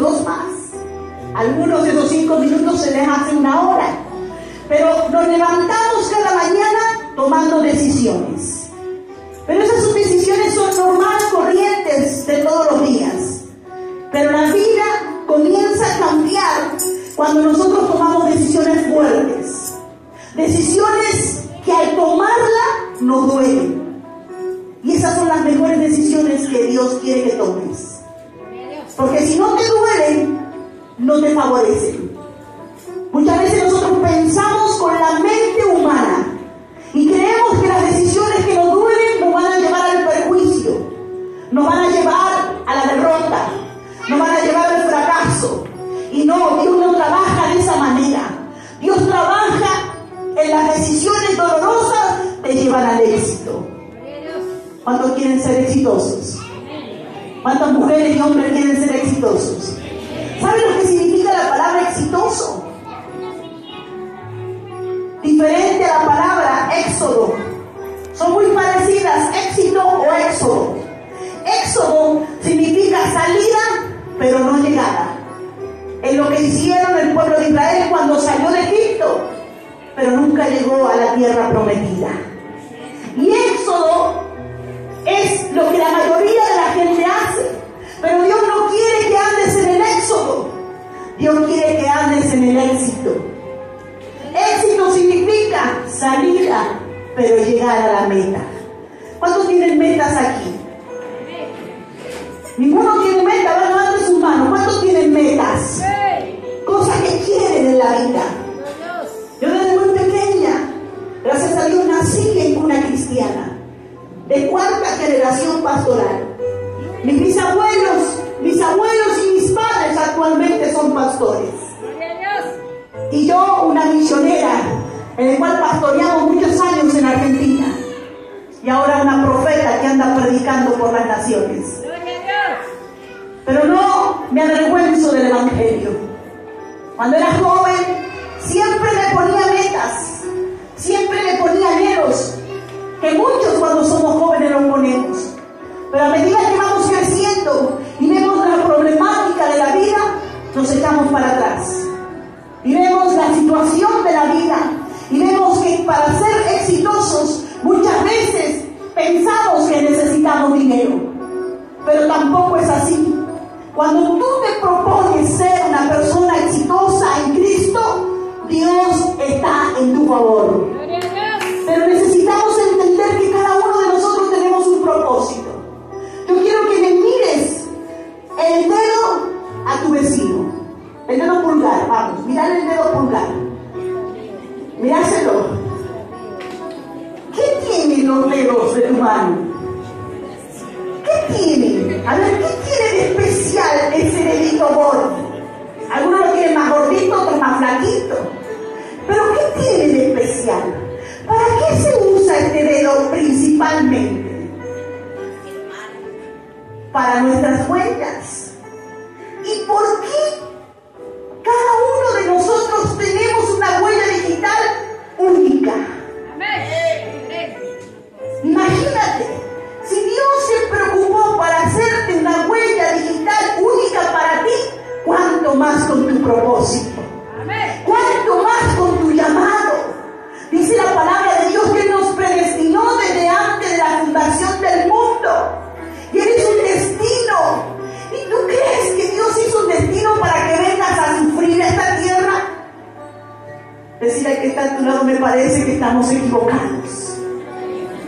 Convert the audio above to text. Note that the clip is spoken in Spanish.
minutos más. Algunos de esos cinco minutos se les hace una hora. Pero nos levantamos cada mañana tomando decisiones. Pero esas decisiones son normales, corrientes de todos los días. Pero la vida comienza a cambiar cuando nosotros tomamos decisiones fuertes. Decisiones que al tomarla nos duelen. Y esas son las mejores decisiones que Dios quiere que tomes. Porque si no te duelen, no te favorecen. Muchas veces nosotros pensamos con la mente humana y creemos que las decisiones que nos duelen nos van a llevar al perjuicio, nos van a llevar a la derrota, nos van a llevar al fracaso. Y no, Dios no trabaja de esa manera. Dios trabaja en las decisiones dolorosas, te llevan al éxito. ¿Cuántos quieren ser exitosos? ¿Cuántas mujeres y hombres quieren ser exitosos? ¿Saben lo que significa la palabra exitoso? Diferente a la palabra éxodo. Son muy parecidas, éxito o éxodo. Éxodo significa salida, pero no llegada. Es lo que hicieron el pueblo de Israel cuando salió de Egipto, pero nunca llegó a la tierra prometida. Y éxodo quiere que andes en el éxito. Éxito significa salida, pero llegar a la meta. ¿Cuántos tienen metas aquí? Ninguno tiene meta, van levante sus manos. ¿Cuántos tienen metas? Cosas que quieren en la vida. Yo desde muy pequeña, gracias a Dios, nací en una cristiana, de cuarta generación pastoral. Mis bisabuelos, son pastores. Y yo, una misionera, en el cual pastoreamos muchos años en Argentina. Y ahora una profeta que anda predicando por las naciones. Pero no me avergüenzo del Evangelio. Cuando era joven, siempre me ponía metas, siempre me ponía anhelos, que muchos cuando somos jóvenes los ponemos. Pero a medida nos echamos para atrás. Y vemos la situación de la vida. Y vemos que para ser exitosos muchas veces pensamos que necesitamos dinero. Pero tampoco es así. Cuando tú te propones ser una persona exitosa en Cristo, Dios está en tu favor. Tu vecino. El dedo pulgar, vamos, mirar el dedo pulgar. Miráselo. ¿Qué tienen los dedos de tu mano? ¿Qué tiene? A ver, ¿qué tiene de especial ese dedito gordo? Algunos lo tienen más gordito, otros más flaquito. Pero ¿qué tiene de especial? ¿Para qué se usa este dedo principalmente? Para nuestras huellas. ¿Y por qué cada uno de nosotros tenemos una huella digital única? Imagínate, si Dios se preocupó para hacerte una huella digital única para ti, ¿cuánto más con tu propósito? Tierra? Decir al que está a tu lado, me parece que estamos equivocados.